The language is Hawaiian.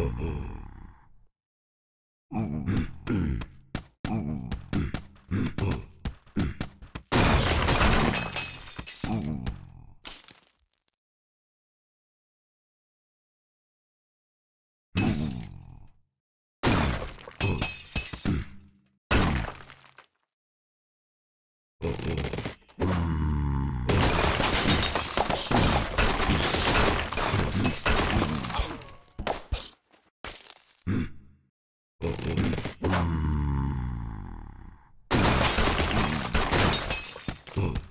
Uh-oh. Mm.